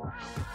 Wow.